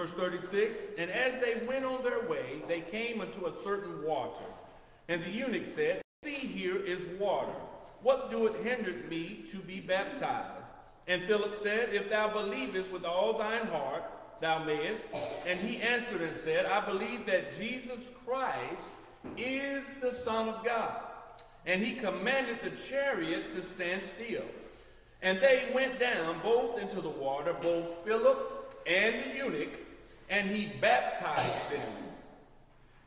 Verse 36 And as they went on their way, they came unto a certain water. And the eunuch said, See, here is water. What doeth hinder me to be baptized? And Philip said, If thou believest with all thine heart, thou mayest. And he answered and said, I believe that Jesus Christ is the Son of God. And he commanded the chariot to stand still. And they went down both into the water, both Philip and the eunuch, and he baptized them.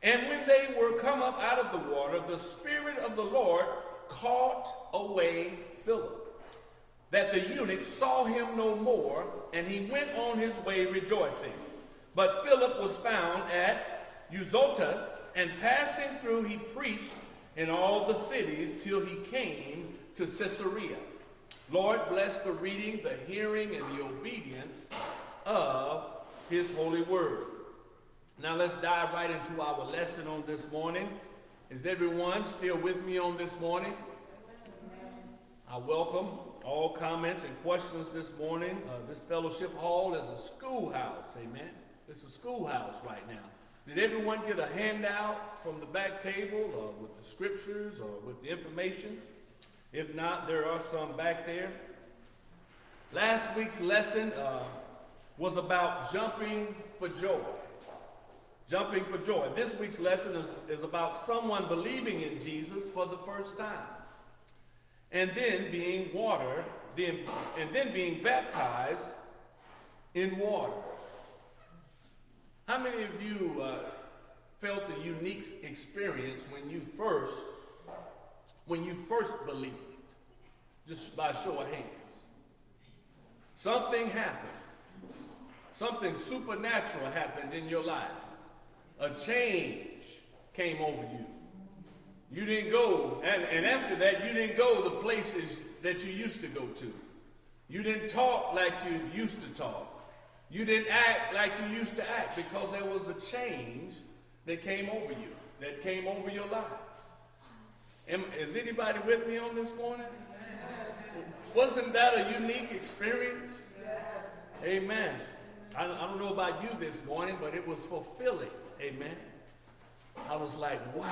And when they were come up out of the water, the Spirit of the Lord caught away Philip, that the eunuch saw him no more, and he went on his way rejoicing. But Philip was found at Azotus, and passing through, he preached in all the cities till he came to Caesarea. Lord, bless the reading, the hearing, and the obedience of his holy word. Now let's dive right into our lesson on this morning. Is everyone still with me on this morning? I welcome all comments and questions this morning. Uh, this fellowship hall is a schoolhouse, amen. It's a schoolhouse right now. Did everyone get a handout from the back table uh, with the scriptures or with the information? If not, there are some back there. Last week's lesson uh, was about jumping for joy. Jumping for joy. This week's lesson is, is about someone believing in Jesus for the first time. And then being water, then, and then being baptized in water. How many of you uh, felt a unique experience when you first, when you first believed? Just by show of hands. Something happened. Something supernatural happened in your life. A change came over you. You didn't go, and, and after that, you didn't go the places that you used to go to. You didn't talk like you used to talk. You didn't act like you used to act because there was a change that came over you, that came over your life. Am, is anybody with me on this morning? Wasn't that a unique experience? Amen. I, I don't know about you this morning, but it was fulfilling. Amen. I was like, wow,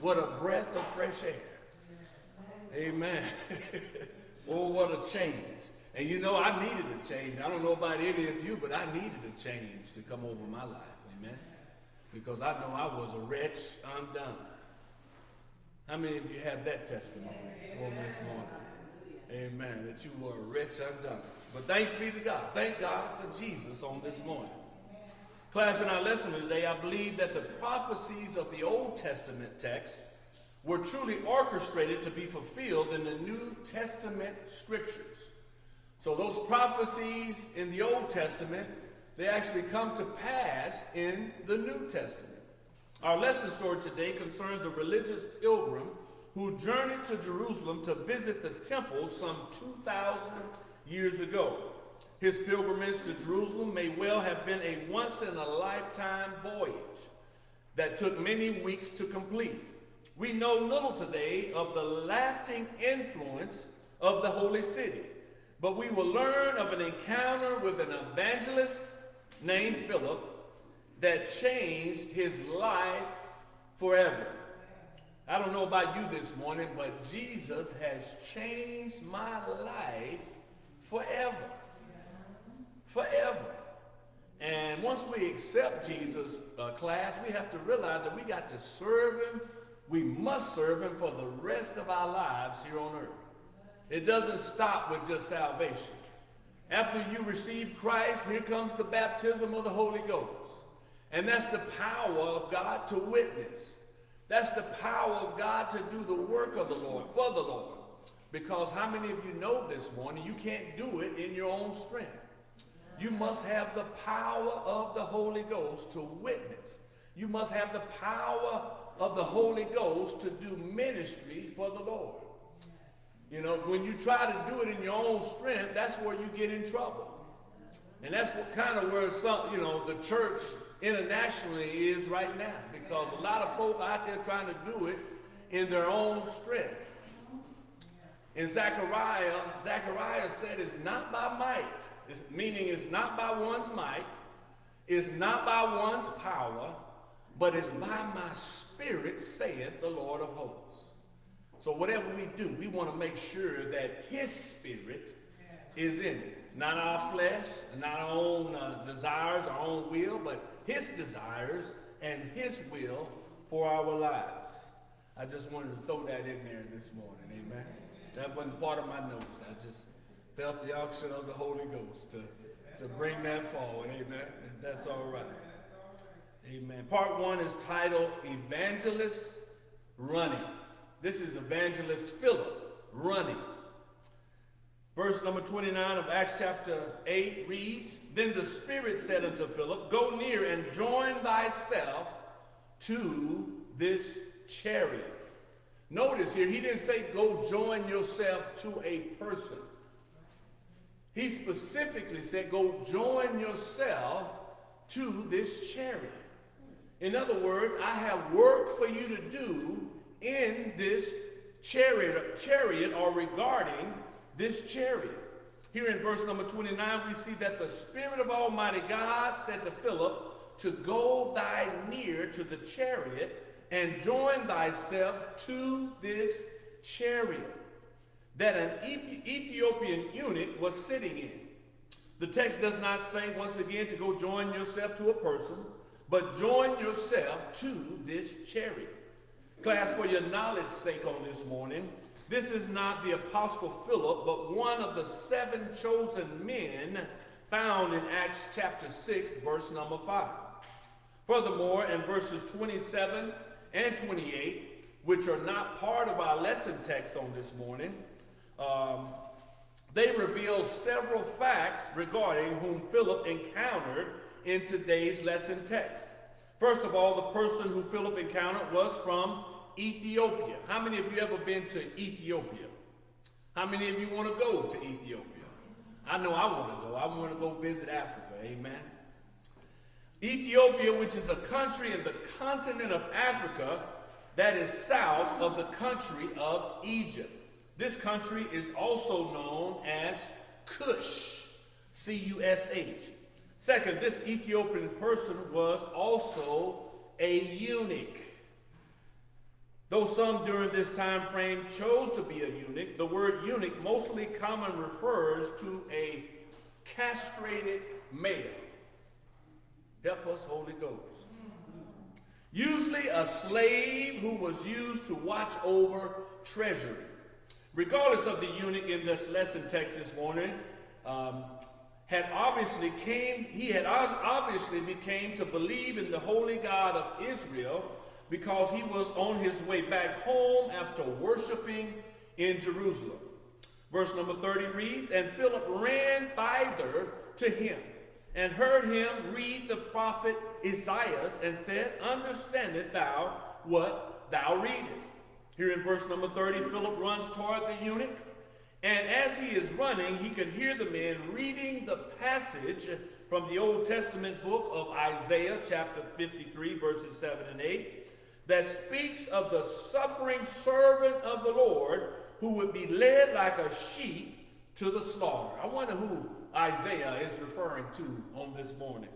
what a breath of fresh air. Amen. oh, what a change. And you know, I needed a change. I don't know about any of you, but I needed a change to come over my life. Amen. Because I know I was a wretch undone. How many of you have that testimony on this morning? Amen. That you were a wretch undone. But thanks be to God. Thank God for Jesus on this morning. Class, in our lesson today, I believe that the prophecies of the Old Testament text were truly orchestrated to be fulfilled in the New Testament scriptures. So those prophecies in the Old Testament, they actually come to pass in the New Testament. Our lesson story today concerns a religious pilgrim who journeyed to Jerusalem to visit the temple some 2,000 years ago. His pilgrimage to Jerusalem may well have been a once in a lifetime voyage that took many weeks to complete. We know little today of the lasting influence of the holy city. But we will learn of an encounter with an evangelist named Philip that changed his life forever. I don't know about you this morning, but Jesus has changed my life forever. Forever. And once we accept Jesus, uh, class, we have to realize that we got to serve him. We must serve him for the rest of our lives here on earth. It doesn't stop with just salvation. After you receive Christ, here comes the baptism of the Holy Ghost. And that's the power of God to witness. That's the power of God to do the work of the Lord, for the Lord. Because how many of you know this morning you can't do it in your own strength? You must have the power of the Holy Ghost to witness. You must have the power of the Holy Ghost to do ministry for the Lord. You know, when you try to do it in your own strength, that's where you get in trouble. And that's what kind of where some, you know, the church internationally is right now. Because a lot of folk out there trying to do it in their own strength. In Zechariah, Zechariah said it's not by might, it's, meaning it's not by one's might is not by one's power, but is by my spirit, saith the Lord of hosts. So whatever we do, we want to make sure that his spirit is in it. Not our flesh, not our own uh, desires, our own will, but his desires and his will for our lives. I just wanted to throw that in there this morning. Amen. That wasn't part of my notes. I just felt the unction of the Holy Ghost to, to bring that forward. Amen. That's all right. Amen. Part one is titled Evangelist Running. This is Evangelist Philip running. Verse number 29 of Acts chapter 8 reads Then the Spirit said unto Philip, Go near and join thyself to this chariot. Notice here, he didn't say go join yourself to a person. He specifically said go join yourself to this chariot. In other words, I have work for you to do in this chariot, chariot or regarding this chariot. Here in verse number 29, we see that the Spirit of Almighty God said to Philip to go thy near to the chariot and join thyself to this chariot that an Ethiopian eunuch was sitting in. The text does not say, once again, to go join yourself to a person, but join yourself to this chariot. Class, for your knowledge sake on this morning, this is not the Apostle Philip, but one of the seven chosen men found in Acts chapter 6, verse number 5. Furthermore, in verses 27 and 28, which are not part of our lesson text on this morning, um, they reveal several facts regarding whom Philip encountered in today's lesson text. First of all, the person who Philip encountered was from Ethiopia. How many of you ever been to Ethiopia? How many of you want to go to Ethiopia? I know I want to go. I want to go visit Africa. Amen. Ethiopia, which is a country in the continent of Africa that is south of the country of Egypt. This country is also known as Cush, C U S H. Second, this Ethiopian person was also a eunuch. Though some during this time frame chose to be a eunuch, the word eunuch mostly common refers to a castrated male. Help us, Holy Ghost. Usually a slave who was used to watch over treasury. Regardless of the eunuch in this lesson text this morning, um, had obviously came, he had obviously became to believe in the holy God of Israel because he was on his way back home after worshiping in Jerusalem. Verse number 30 reads, And Philip ran thither to him and heard him read the prophet Isaiah and said, Understandest thou what thou readest? Here in verse number 30, Philip runs toward the eunuch and as he is running, he could hear the man reading the passage from the Old Testament book of Isaiah, chapter 53, verses 7 and 8, that speaks of the suffering servant of the Lord who would be led like a sheep to the slaughter. I wonder who Isaiah is referring to on this morning.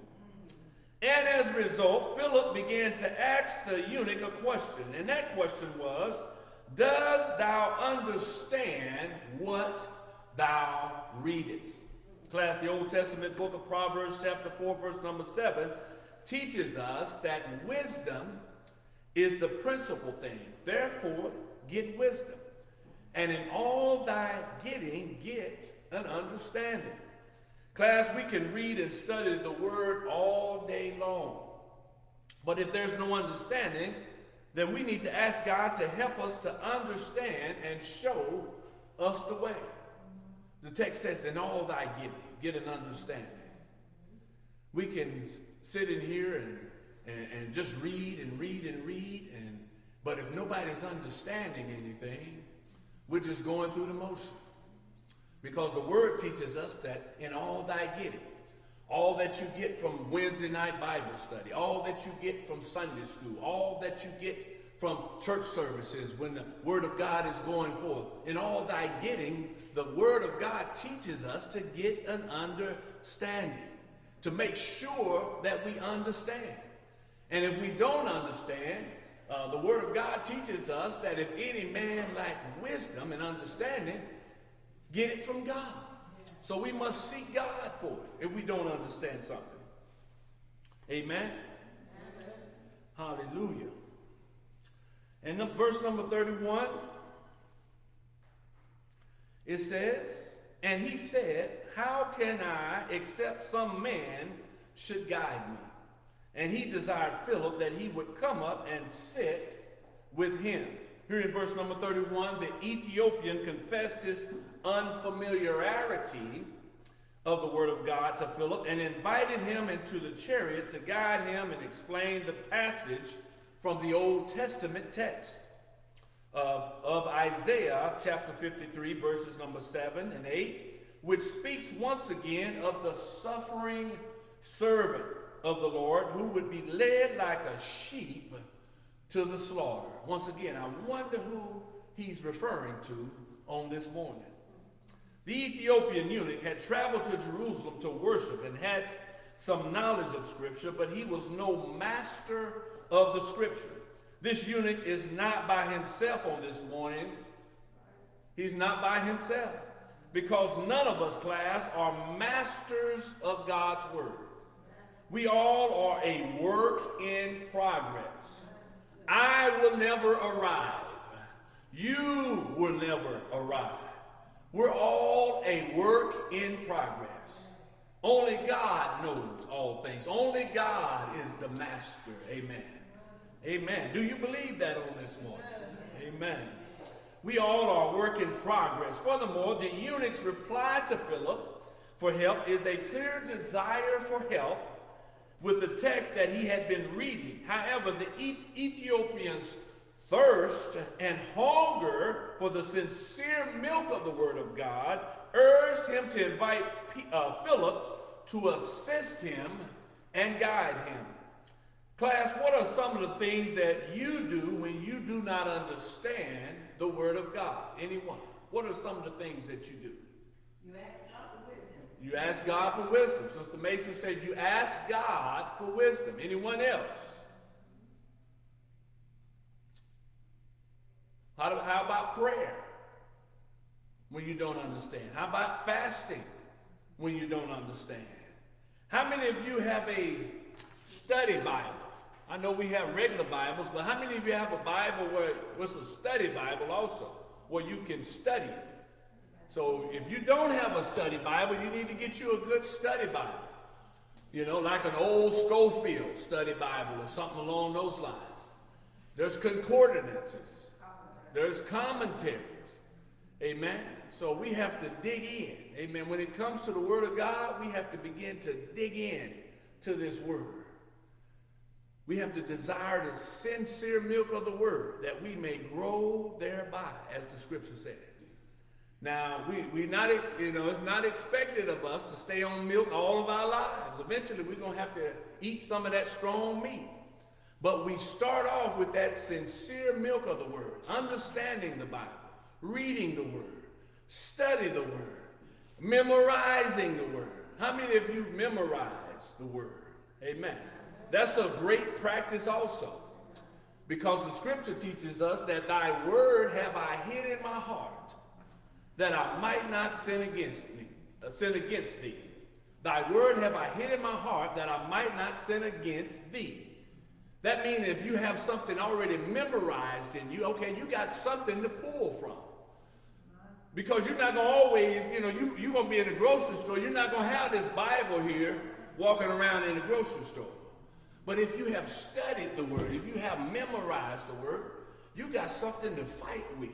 And as a result, Philip began to ask the eunuch a question, and that question was, Does thou understand what thou readest? Class, the Old Testament book of Proverbs, chapter 4, verse number 7, teaches us that wisdom is the principal thing. Therefore, get wisdom. And in all thy getting, get an understanding. Class, we can read and study the word all day long. But if there's no understanding, then we need to ask God to help us to understand and show us the way. The text says, in all thy getting, get an understanding. We can sit in here and, and, and just read and read and read, and but if nobody's understanding anything, we're just going through the motion. Because the word teaches us that in all thy getting, all that you get from Wednesday night Bible study, all that you get from Sunday school, all that you get from church services when the word of God is going forth. In all thy getting, the word of God teaches us to get an understanding. to make sure that we understand. And if we don't understand, uh, the Word of God teaches us that if any man lack wisdom and understanding, get it from God. So we must seek God for it if we don't understand something. Amen. Hallelujah. And the, verse number 31, it says, And he said, How can I, except some man should guide me? And he desired Philip that he would come up and sit with him. Here in verse number 31, the Ethiopian confessed his unfamiliarity of the word of God to Philip and invited him into the chariot to guide him and explain the passage from the Old Testament text of, of Isaiah chapter 53, verses number 7 and 8, which speaks once again of the suffering servant of the Lord who would be led like a sheep to the slaughter. Once again, I wonder who he's referring to on this morning. The Ethiopian eunuch had traveled to Jerusalem to worship and had some knowledge of Scripture, but he was no master of the Scripture. This eunuch is not by himself on this morning. He's not by himself because none of us, class, are masters of God's Word. We all are a work in progress. I will never arrive. You will never arrive. We're all a work in progress. Only God knows all things. Only God is the master. Amen. Amen. Do you believe that on this morning? Amen. We all are work in progress. Furthermore, the eunuch's reply to Philip for help is a clear desire for help with the text that he had been reading. However, the Ethiopian's thirst and hunger for the sincere milk of the Word of God urged him to invite uh, Philip to assist him and guide him. Class, what are some of the things that you do when you do not understand the Word of God? Anyone? What are some of the things that you do? You ask. You ask God for wisdom. Sister Mason said you ask God for wisdom. Anyone else? How, how about prayer when you don't understand? How about fasting when you don't understand? How many of you have a study Bible? I know we have regular Bibles, but how many of you have a Bible where it's a study Bible also, where you can study it? So if you don't have a study Bible, you need to get you a good study Bible. You know, like an old Scofield study Bible or something along those lines. There's concordances. There's commentaries. Amen. So we have to dig in. Amen. When it comes to the Word of God, we have to begin to dig in to this Word. We have to desire the sincere milk of the Word that we may grow thereby, as the Scripture says. Now, we, we not, you know, it's not expected of us to stay on milk all of our lives. Eventually, we're going to have to eat some of that strong meat. But we start off with that sincere milk of the word, understanding the Bible, reading the word, study the word, memorizing the word. How many of you memorize the word? Amen. That's a great practice also. Because the scripture teaches us that thy word have I hid in my heart, that I might not sin against thee, uh, sin against thee. Thy word have I hid in my heart, that I might not sin against thee. That means if you have something already memorized in you, okay, you got something to pull from. Because you're not going to always, you know, you, you're going to be in the grocery store. You're not going to have this Bible here walking around in the grocery store. But if you have studied the word, if you have memorized the word, you got something to fight with.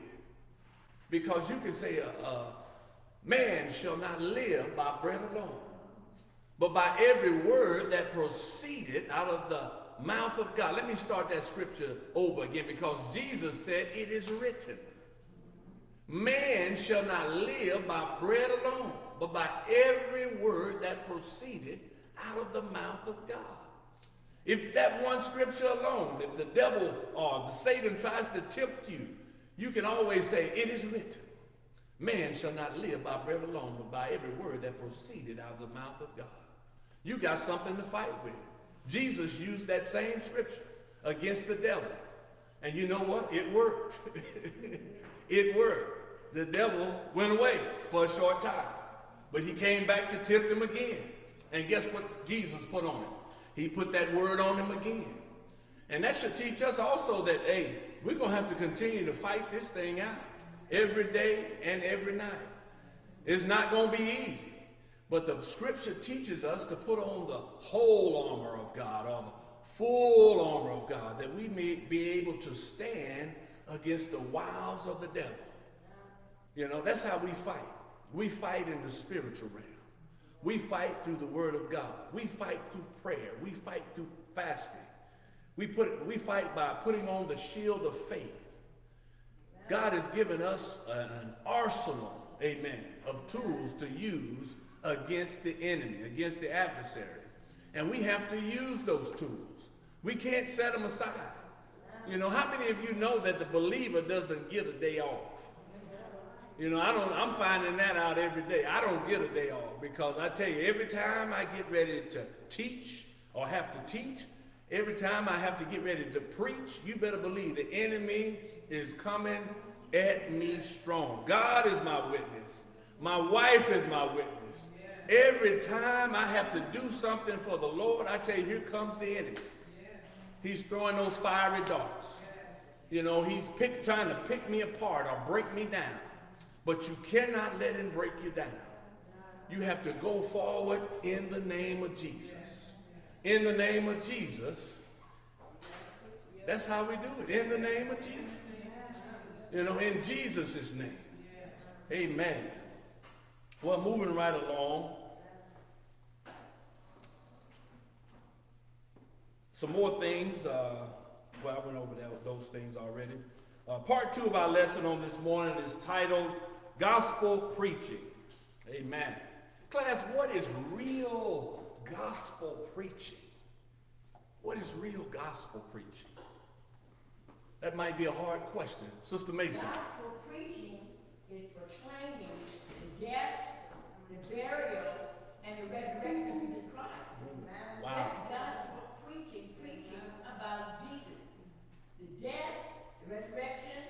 Because you can say, a, a man shall not live by bread alone, but by every word that proceeded out of the mouth of God. Let me start that scripture over again because Jesus said, It is written, Man shall not live by bread alone, but by every word that proceeded out of the mouth of God. If that one scripture alone, if the devil or the Satan tries to tempt you, you can always say, It is written. Man shall not live by bread alone, but by every word that proceeded out of the mouth of God. You got something to fight with. Jesus used that same scripture against the devil. And you know what? It worked. it worked. The devil went away for a short time. But he came back to tempt him again. And guess what Jesus put on him? He put that word on him again. And that should teach us also that, hey, we're going to have to continue to fight this thing out every day and every night. It's not going to be easy. But the scripture teaches us to put on the whole armor of God or the full armor of God that we may be able to stand against the wiles of the devil. You know, that's how we fight. We fight in the spiritual realm. We fight through the word of God. We fight through prayer. We fight through fasting. We, put, we fight by putting on the shield of faith. God has given us an arsenal, amen, of tools to use against the enemy, against the adversary. And we have to use those tools. We can't set them aside. You know, how many of you know that the believer doesn't get a day off? You know, I don't, I'm finding that out every day. I don't get a day off because I tell you, every time I get ready to teach or have to teach, every time I have to get ready to preach, you better believe the enemy is coming at me strong. God is my witness. My wife is my witness. Every time I have to do something for the Lord, I tell you, here comes the enemy. He's throwing those fiery darts. You know, he's pick, trying to pick me apart or break me down. But you cannot let him break you down. You have to go forward in the name of Jesus. In the name of Jesus. That's how we do it. In the name of Jesus. You know, in Jesus' name. Amen. Well, moving right along. Some more things. Uh, well, I went over that, those things already. Uh, part two of our lesson on this morning is titled Gospel Preaching. Amen. Class, what is real gospel preaching? What is real gospel preaching? That might be a hard question. Sister Mason. Gospel preaching is proclaiming the death, the burial, and the resurrection of Jesus Christ. Mm. Wow. That's gospel preaching, preaching about Jesus. The death, the resurrection,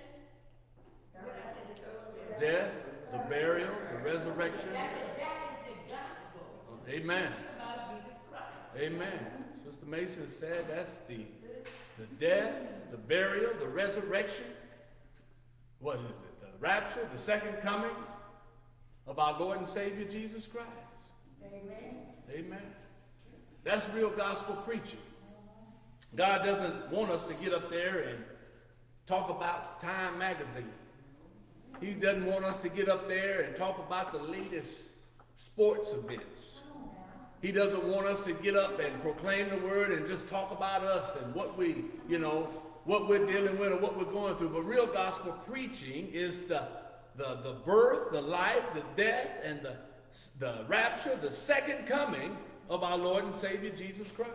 what I said it earlier. Death, the burial, the resurrection. That's it, that is the gospel. Amen. Amen. Sister Mason said that's the, the death, the burial, the resurrection. What is it? The rapture, the second coming of our Lord and Savior Jesus Christ. Amen. Amen. That's real gospel preaching. God doesn't want us to get up there and talk about Time magazine. He doesn't want us to get up there and talk about the latest sports events. He doesn't want us to get up and proclaim the word and just talk about us and what we, you know, what we're dealing with or what we're going through. But real gospel preaching is the the, the birth, the life, the death, and the, the rapture, the second coming of our Lord and Savior Jesus Christ.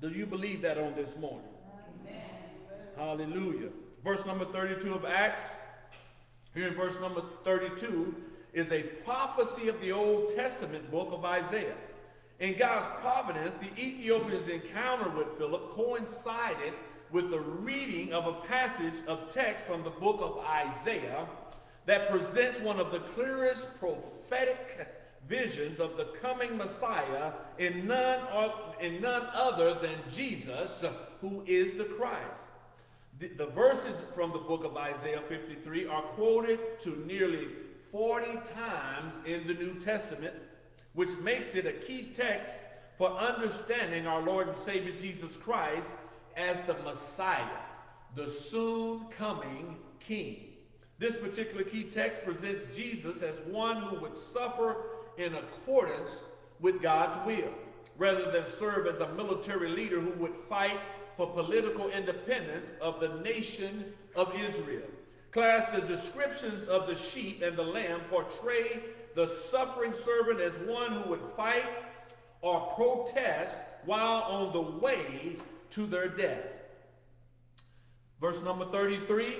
Do you believe that on this morning? Amen. Hallelujah. Verse number 32 of Acts, here in verse number 32, is a prophecy of the Old Testament book of Isaiah. In God's providence, the Ethiopian's encounter with Philip coincided with the reading of a passage of text from the book of Isaiah that presents one of the clearest prophetic visions of the coming Messiah in none, in none other than Jesus, who is the Christ. The, the verses from the book of Isaiah 53 are quoted to nearly 40 times in the New Testament, which makes it a key text for understanding our Lord and Savior Jesus Christ as the Messiah, the soon coming King. This particular key text presents Jesus as one who would suffer in accordance with God's will, rather than serve as a military leader who would fight for political independence of the nation of Israel. Class, the descriptions of the sheep and the lamb portray the suffering servant as one who would fight or protest while on the way to their death. Verse number 33,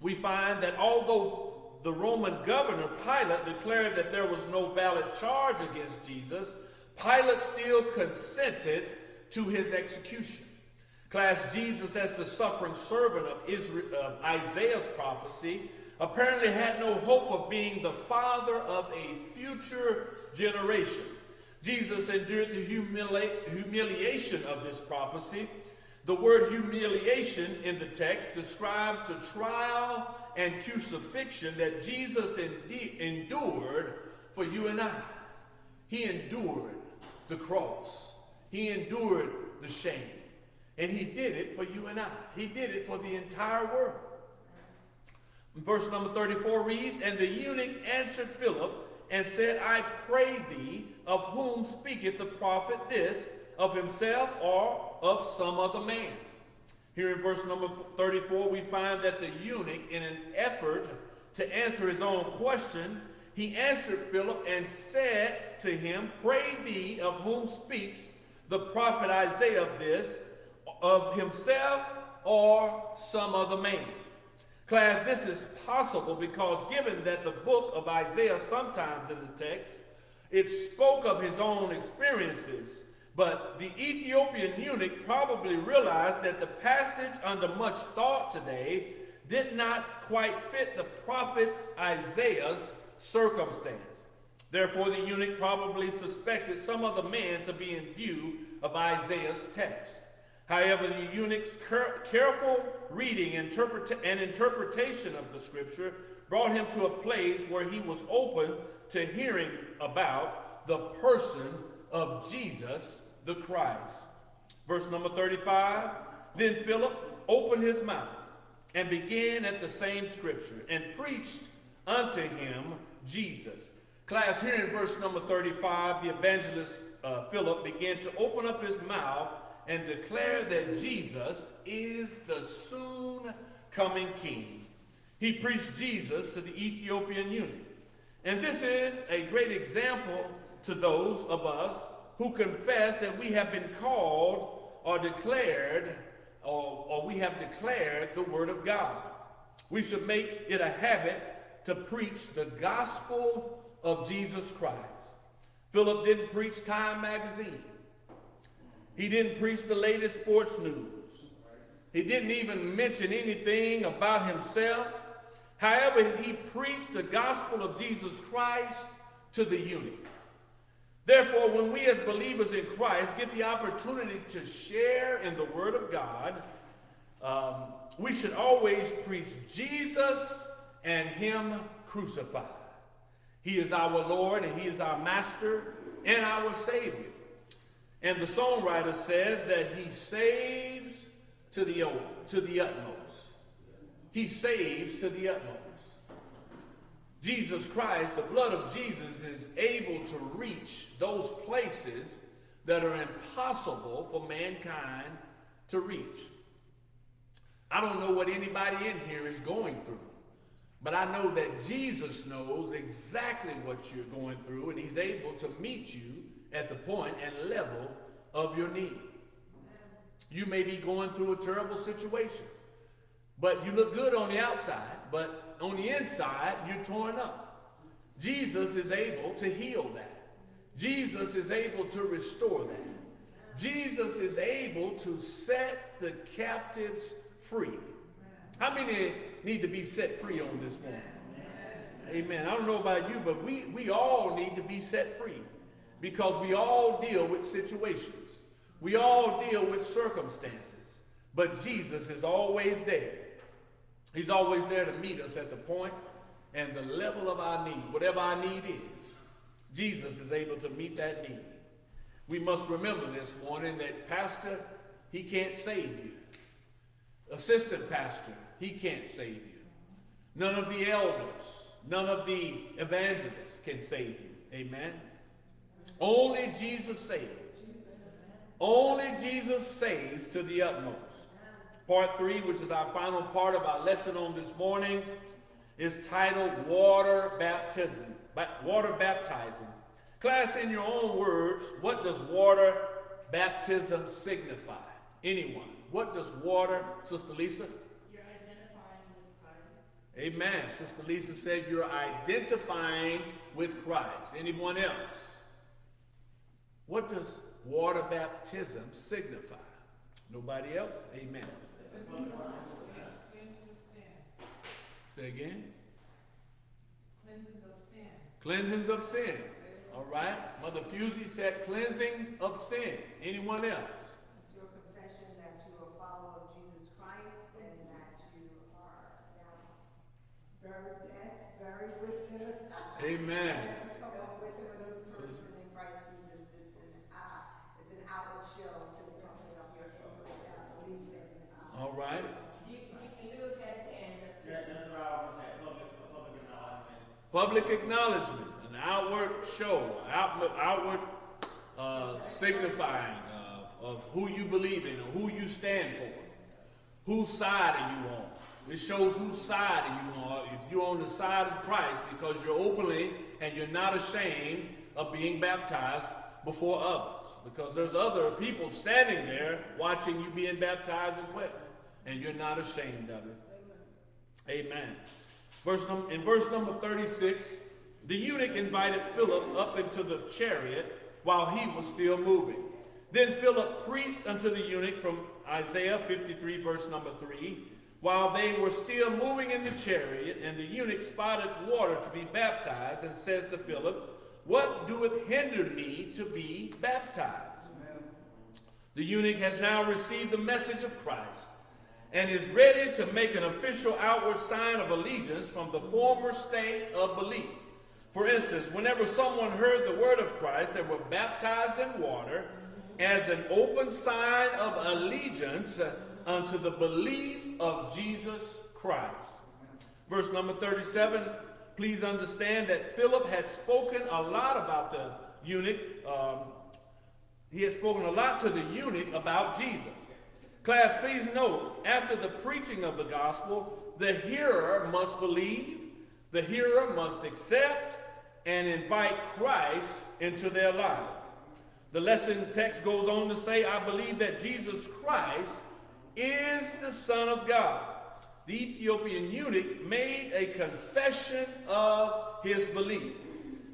we find that although the Roman governor Pilate declared that there was no valid charge against Jesus, Pilate still consented to his execution. Class, Jesus, as the suffering servant of, Israel, Isaiah's prophecy, apparently had no hope of being the father of a future generation. Jesus endured the humili- humiliation of this prophecy. The word humiliation in the text describes the trial and crucifixion that Jesus endured for you and I. He endured the cross. He endured the shame. And he did it for you and I. He did it for the entire world. Verse number 34 reads, And the eunuch answered Philip and said, I pray thee, of whom speaketh the prophet this, of himself or of some other man? Here in verse number 34, we find that the eunuch, in an effort to answer his own question, he answered Philip and said to him, Pray thee, of whom speaks the prophet Isaiah of this, of himself or some other man. Class, this is possible because given that the book of Isaiah sometimes in the text, it spoke of his own experiences, but the Ethiopian eunuch probably realized that the passage under much thought today did not quite fit the prophet's Isaiah's circumstance. Therefore, the eunuch probably suspected some other man to be in view of Isaiah's text. However, the eunuch's careful reading and interpretation of the scripture brought him to a place where he was open to hearing about the person of Jesus the Christ. Verse number 35 Then Philip opened his mouth and began at the same scripture and preached unto him Jesus. Class, here in verse number 35, the evangelist uh, Philip began to open up his mouth and declare that Jesus is the soon coming king. He preached Jesus to the Ethiopian eunuch. And this is a great example to those of us who confess that we have been called or declared or, or we have declared the word of God. We should make it a habit to preach the gospel of Jesus Christ. Philip didn't preach Time magazine. He didn't preach the latest sports news. He didn't even mention anything about himself. However, he preached the gospel of Jesus Christ to the eunuch. Therefore, when we as believers in Christ get the opportunity to share in the Word of God, um, we should always preach Jesus and Him crucified. He is our Lord and He is our Master and our Savior. And the songwriter says that He saves to the, to the utmost. He saves to the utmost. Jesus Christ, the blood of Jesus, is able to reach those places that are impossible for mankind to reach. I don't know what anybody in here is going through. But I know that Jesus knows exactly what you're going through, and He's able to meet you at the point and level of your need. You may be going through a terrible situation, but you look good on the outside, but on the inside, you're torn up. Jesus is able to heal that. Jesus is able to restore that. Jesus is able to set the captives free. How many need to be set free on this morning? Amen. I don't know about you, but we, we all need to be set free because we all deal with situations. We all deal with circumstances. But Jesus is always there. He's always there to meet us at the point and the level of our need, whatever our need is. Jesus is able to meet that need. We must remember this morning that pastor, he can't save you. Assistant pastor, he can't save you. None of the elders, none of the evangelists can save you. Amen. Only Jesus saves. Only Jesus saves to the utmost. Part three, which is our final part of our lesson on this morning, is titled Water Baptism. Water Baptizing. Class, in your own words, what does water baptism signify? Anyone? What does water, Sister Lisa? You're identifying with Christ. Amen. Sister Lisa said you're identifying with Christ. Anyone else? What does water baptism signify? Nobody else? Amen. Say again. Cleansings of sin. Cleansings of sin. All right. Mother Fusey said cleansing of sin. Anyone else? It's your confession that you are a follower of Jesus Christ and that you are now buried, death, buried with him. Amen. That you come with him, a new person in Christ Jesus. It's an, uh, it's an outward show to the company of your uh, belief in. uh, All right. Deacon Lewis had his hand up. Yeah, that's what I was saying, public, public acknowledgement. Public acknowledgement, an outward show, outward, outward uh, signifying of, of who you believe in, who you stand for, whose side are you on. It shows whose side are you on. If you're on the side of Christ because you're openly and you're not ashamed of being baptized before others. Because there's other people standing there watching you being baptized as well. And you're not ashamed of it. Amen. Verse num- in verse number 36, the eunuch invited Philip up into the chariot while he was still moving. Then Philip preached unto the eunuch from Isaiah 53, verse number 3, while they were still moving in the chariot, and the eunuch spotted water to be baptized, and says to Philip, What doeth hinder me to be baptized? The eunuch has now received the message of Christ and is ready to make an official outward sign of allegiance from the former state of belief. For instance, whenever someone heard the word of Christ, they were baptized in water as an open sign of allegiance unto the belief of Jesus Christ. Verse number 37, please understand that Philip had spoken a lot about the eunuch. Um, he had spoken a lot to the eunuch about Jesus. Class, please note, after the preaching of the gospel, the hearer must believe, the hearer must accept, and invite Christ into their life. The lesson text goes on to say, I believe that Jesus Christ is the Son of God. The Ethiopian eunuch made a confession of his belief,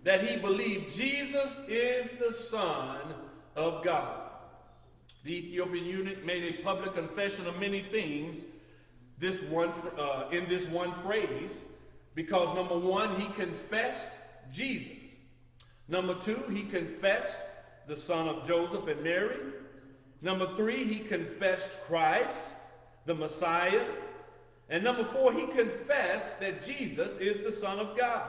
that he believed Jesus is the Son of God. The Ethiopian eunuch made a public confession of many things this one, uh, in this one phrase because number one, he confessed Jesus. Number two, he confessed the son of Joseph and Mary. Number three, he confessed Christ, the Messiah. And number four, he confessed that Jesus is the Son of God,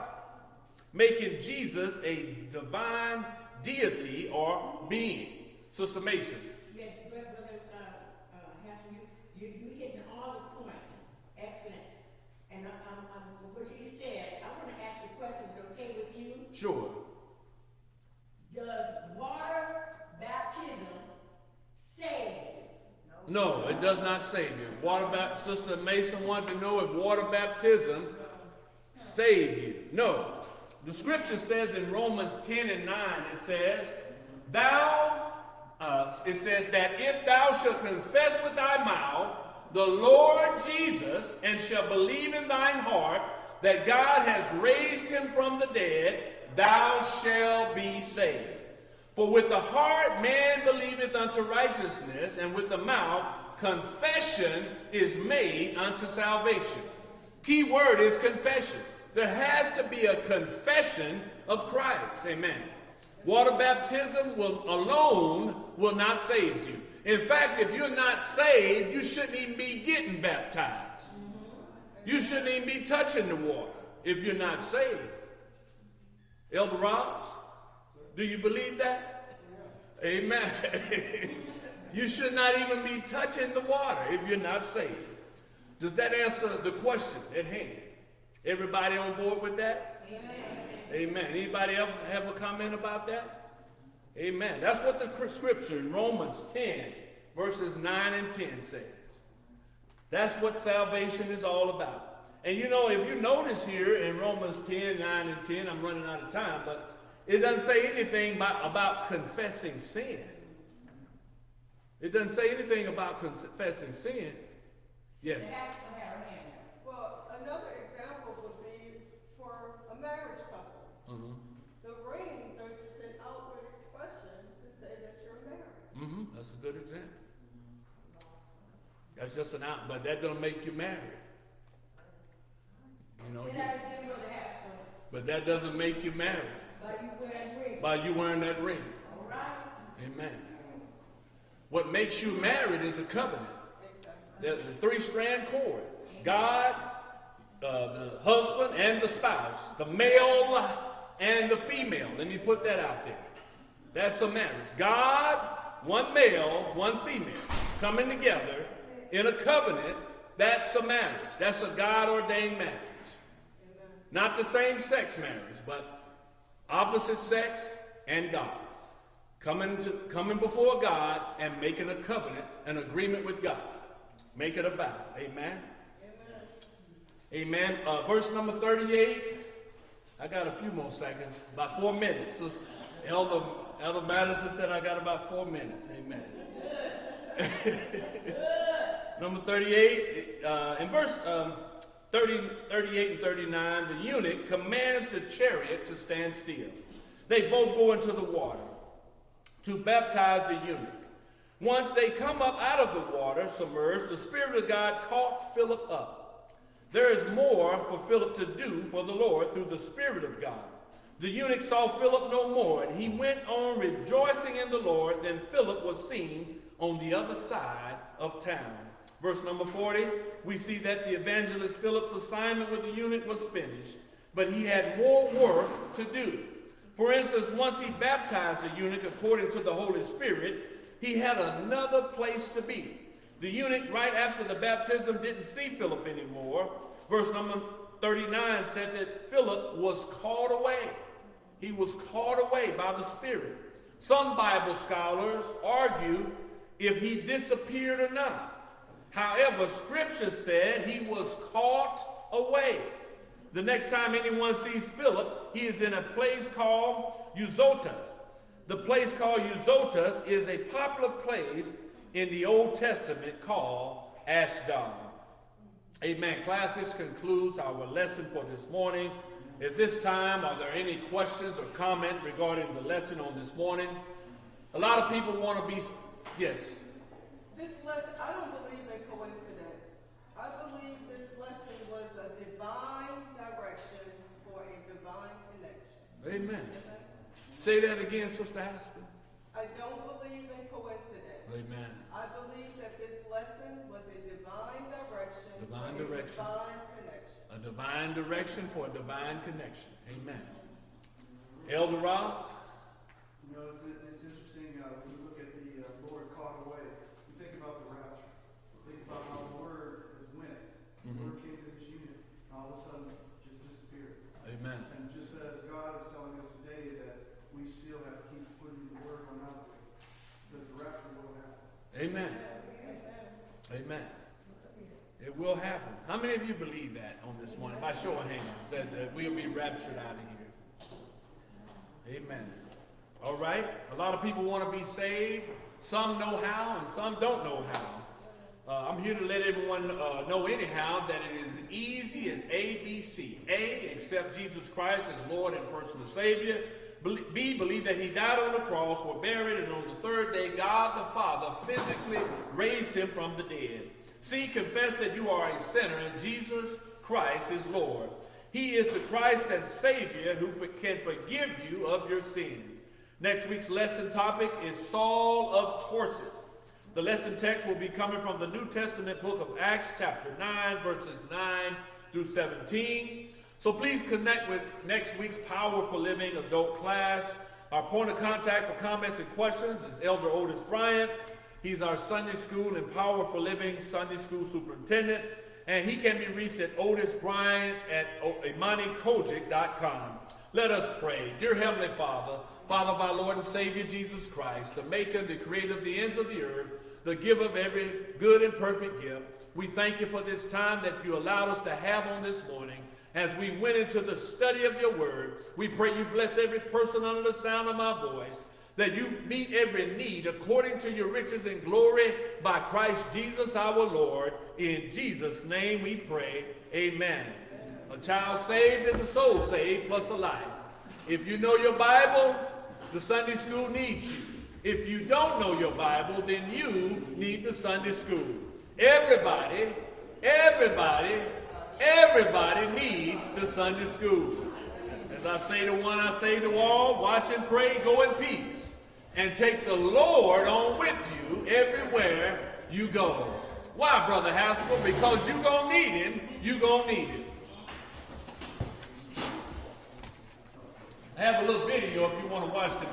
making Jesus a divine deity or being. Sister Mason. Yes, brother, brother, uh, uh, Haskell, you, you, you hitting all the points. Excellent. And I, I'm, I'm, what you said, I want to ask the questions, okay with you? Sure. Does water baptism save you? No, it does not save you. Water bap- Sister Mason wanted to know if water baptism save you. No. The scripture says in Romans 10 and 9, it says, Thou, uh, it says that if thou shalt confess with thy mouth the Lord Jesus and shall believe in thine heart that God has raised him from the dead, thou shalt be saved. For with the heart man believeth unto righteousness, and with the mouth confession is made unto salvation. Key word is confession. There has to be a confession of Christ. Amen. Water baptism will alone will not save you. In fact, if you're not saved, you shouldn't even be getting baptized. You shouldn't even be touching the water if you're not saved. Elder Ross, do you believe that? Amen. you should not even be touching the water if you're not saved. Does that answer the question at hand? Everybody on board with that? Amen. Amen. Anybody else have a comment about that? Amen. That's what the scripture in Romans 10, verses 9 and 10 says. That's what salvation is all about. And you know, if you notice here in Romans 10, 9 and 10, I'm running out of time, but it doesn't say anything about, confessing sin. It doesn't say anything about confessing sin. Yes. Haskell had her hand up. Well, another example would be for a marriage couple. Uh-huh. The rings are just an outward expression to say that you're married. Mm -hmm. That's a good example. That's just an out, but that don't make you married. You know, you- that again, Brother Haskell, but that doesn't make you married but you wearing ring. by you wearing that ring. All right? Amen. What makes you married is a covenant. There's a three strand cord. God, uh, the husband and the spouse, the male and the female. Let me put that out there. That's a marriage. God, one male, one female, coming together in a covenant. That's a marriage. That's a God ordained marriage. Not the same sex marriage, but opposite sex and God. Coming, to, coming before God and making a covenant, an agreement with God. Make it a vow. Amen. Amen. Uh, verse number 38. I got a few more seconds, about four minutes. So Elder, Elder Madison said I got about four minutes. Amen. number 38, uh, in verse um, 30, 38 and 39, the eunuch commands the chariot to stand still. They both go into the water to baptize the eunuch. Once they come up out of the water, submerged, the Spirit of God caught Philip up. There is more for Philip to do for the Lord through the Spirit of God. The eunuch saw Philip no more, and he went on rejoicing in the Lord. Then Philip was seen on the other side of town. Verse number 40, we see that the evangelist Philip's assignment with the eunuch was finished, but he had more work to do. For instance, once he baptized the eunuch according to the Holy Spirit, he had another place to be. The eunuch, right after the baptism, didn't see Philip anymore. Verse number 39 said that Philip was called away. He was called away by the Spirit. Some Bible scholars argue if he disappeared or not. However, Scripture said he was caught away. The next time anyone sees Philip, he is in a place called Azotus. The place called Azotus is a popular place in the Old Testament called Ashdod. Amen. Class, this concludes our lesson for this morning. At this time, are there any questions or comment regarding the lesson on this morning? A lot of people want to be, yes. This lesson, I don't Amen. Say that again, Sister Haskell. I don't believe in coincidence. Amen. I believe that this lesson was a divine direction. Divine for a direction. Divine connection. A divine direction for a divine connection. Amen. Elder Ross? You know, it's, it's interesting, uh, when you look at the uh, Lord caught away, you think about the rapture. Think about how the word has went. The word came to this eunuch, and all of a sudden just disappeared. Amen. And just as God is telling us today that we still have to keep putting the word on out there, because the rapture will happen. Amen. Amen. It will happen. How many of you believe that on this morning? By show of hands, that, that we'll be raptured out of here. Amen. All right. A lot of people want to be saved. Some know how, and some don't know how. Uh, I'm here to let everyone uh, know, anyhow, that it is easy as A, B, C. A, accept Jesus Christ as Lord and personal Savior. B, believe that He died on the cross, was buried, and on the third day, God the Father physically raised Him from the dead. C, confess that you are a sinner and Jesus Christ is Lord. He is the Christ and Savior who can forgive you of your sins. Next week's lesson topic is Saul of Tarsus. The lesson text will be coming from the New Testament book of Acts, chapter 9, verses 9 through 17. So please connect with next week's Powerful Living adult class. Our point of contact for comments and questions is Elder Otis Bryant. He's our Sunday School and Powerful Living Sunday School Superintendent. And he can be reached at Otis Bryant at imanicogic.com. Let us pray. Dear Heavenly Father, Father of our Lord and Savior Jesus Christ, the maker, the creator of the ends of the earth, the giver of every good and perfect gift, we thank you for this time that you allowed us to have on this morning. As we went into the study of your word, we pray you bless every person under the sound of my voice, that you meet every need according to your riches and glory by Christ Jesus our Lord. In Jesus' name we pray. Amen. A child saved is a soul saved plus a life. If you know your Bible, the Sunday school needs you. If you don't know your Bible, then you need the Sunday school. Everybody, everybody, everybody needs the Sunday school. As I say to one, I say to all, watch and pray, go in peace, and take the Lord on with you everywhere you go. Why, Brother Haskell? Because you gonna need him, you gonna need him. I have a little video if you want to watch the video.